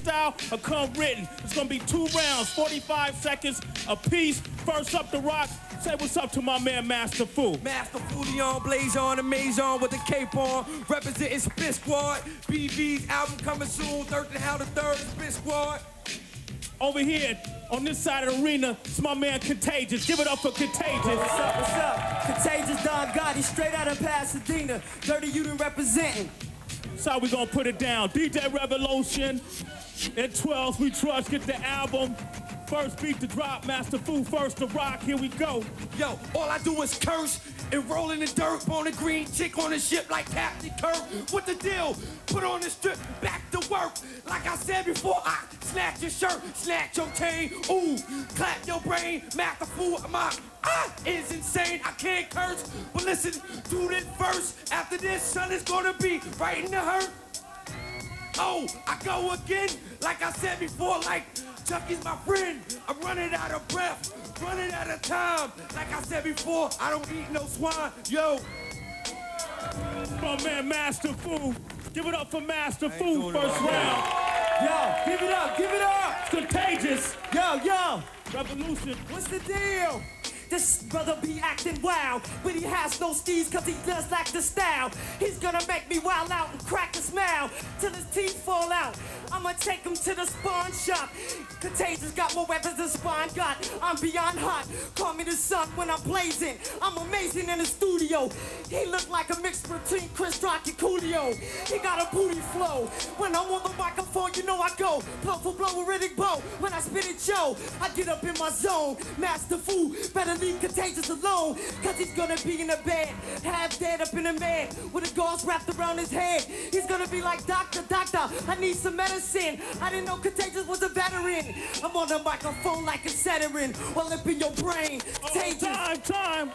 style or come written. It's gonna be two rounds, 45 seconds apiece. First up, The Rock. Say what's up to my man, Master Fu. Master Fulion, blaze on the Maison with the cape on, representing Spit Squad. BB's album coming soon, Third and How the Third, Spit Squad. Over here, on this side of the arena, it's my man Kontagious. Give it up for Kontagious. What's up, what's up? Kontagious Don Gotti, straight out of Pasadena. Dirty Unit representing. That's how we gonna put it down. DJ Revolution at 12, we trust. Get the album. First beat to drop, Master Fu first to rock. Here we go. Yo, all I do is curse and roll in the dirt on a green chick on a ship like Captain Kirk. What the deal? Put on the strip, back to work. Like I said before, I snatch your shirt, snatch your chain. Ooh, clap your brain, Master Fu. My ah is insane. I can't curse, but listen, do this first. After this, son is gonna be right in the hurt. Oh, I go again, like I said before, like Chucky's my friend. I'm running out of breath, running out of time. Like I said before, I don't eat no swine. Yo, My man, Master Fu. Give it up for Master Fu first round. Yo, give it up, give it up. Kontagious. Yo, yo, Revolution. what's the deal? This brother be acting wild, but he has no steez cause he does lack the style. He's gonna make me wild out and crack a smile till his teeth fall out. I'ma take him to the spawn shop. Kontagious got more weapons than Spawn got. I'm beyond hot. Call me the sun when I'm blazing. I'm amazing in the studio. He look like a mix between Chris Rock and Coolio. He got a booty flow. When I'm on the microphone, you know I go blow for blow with Riddick Bowe. When I spit it, yo, I get up in my zone. Master Fu, better leave Kontagious alone. Cause he's gonna be in the bed, half dead up in the bed, with a gauze wrapped around his head. He's gonna be like, Doctor, Doctor, I need some medicine. I didn't know Kontagious was a veteran. I'm on the microphone like a Saturn, all up in your brain. Oh, time, time.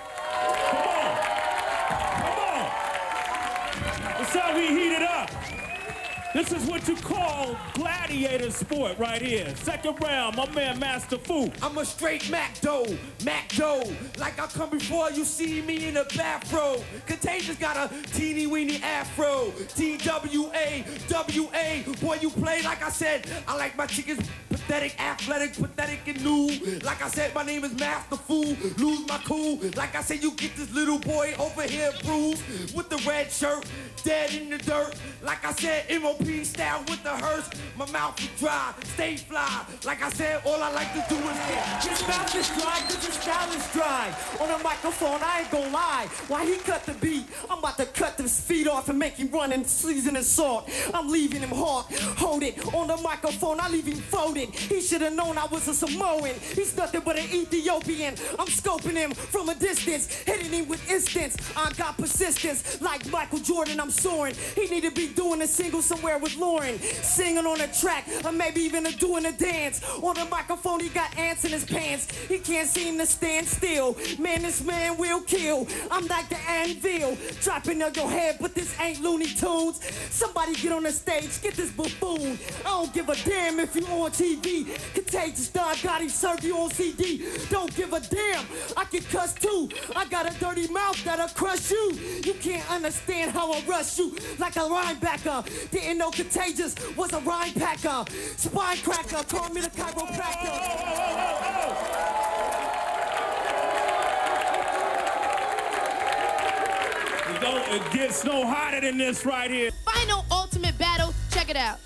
This is what you call gladiator sport right here. Second round, my man Master Fu. I'm a straight Mac dough, Mac dough. Like I come before you see me in a bathrobe. Kontagious got a teeny weeny afro. T-W-A, W-A. Boy, you play like I said. I like my chickens pathetic, athletic, pathetic, and new. Like I said, my name is Master Fool. Lose my cool. Like I said, you get this little boy over here bruised with the red shirt, dead in the dirt. Like I said, MOP style with the hearse. My mouth is dry, stay fly. Like I said, all I like to do is get. His mouth is dry cause his style is dry. On the microphone, I ain't gonna lie. Why he cut the beat, I'm about to cut his feet off and make him run and season and salt. I'm leaving him hard. Hold it. On the microphone, I leave him folded. He should have known I was a Samoan. He's nothing but an Ethiopian. I'm scoping him from a distance, hitting him with instance. I got persistence. Like Michael Jordan, I'm soaring. He need to be doing a single somewhere with Lauren. Singing on a track, or maybe even a doing a dance. On the microphone, he got ants in his pants. He can't seem to stand still. Man, this man will kill. I'm like the anvil, dropping on your head, but this ain't Looney Tunes. Somebody get on the stage, get this buffoon. I don't give a damn if you on TV. Kontagious Don got him serve you on CD. Don't give a damn. I can cuss too. I got a dirty mouth that'll crush you. You can't understand how I rush you like a linebacker. Didn't know Kontagious was a rhyme packer. Spine cracker, call me the chiropractor. It, don't, it gets no hotter than this right here. Final ultimate battle. Check it out.